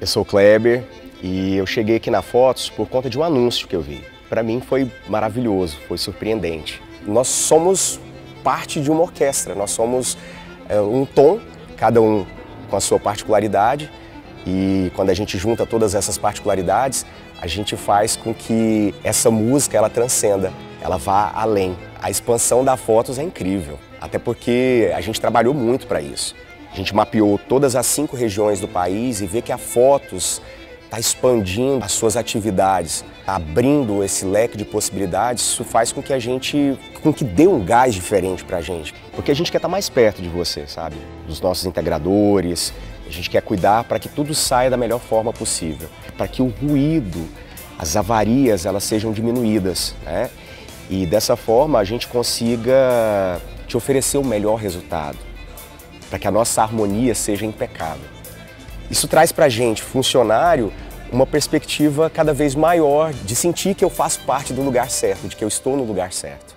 Eu sou o Kleber e eu cheguei aqui na Fotos por conta de um anúncio que eu vi. Para mim foi maravilhoso, foi surpreendente. Nós somos parte de uma orquestra, nós somos é, um tom, cada um com a sua particularidade e quando a gente junta todas essas particularidades, a gente faz com que essa música ela transcenda, ela vá além. A expansão da Fotos é incrível, até porque a gente trabalhou muito para isso. A gente mapeou todas as cinco regiões do país e vê que a Fotos está expandindo as suas atividades, abrindo esse leque de possibilidades, isso faz com que a gente, com que dê um gás diferente para a gente. Porque a gente quer estar tá mais perto de você, sabe? Dos nossos integradores, a gente quer cuidar para que tudo saia da melhor forma possível, para que o ruído, as avarias, elas sejam diminuídas, né? E dessa forma a gente consiga te oferecer o melhor resultado, para que a nossa harmonia seja impecável. Isso traz para a gente, funcionário, uma perspectiva cada vez maior de sentir que eu faço parte do lugar certo, de que eu estou no lugar certo.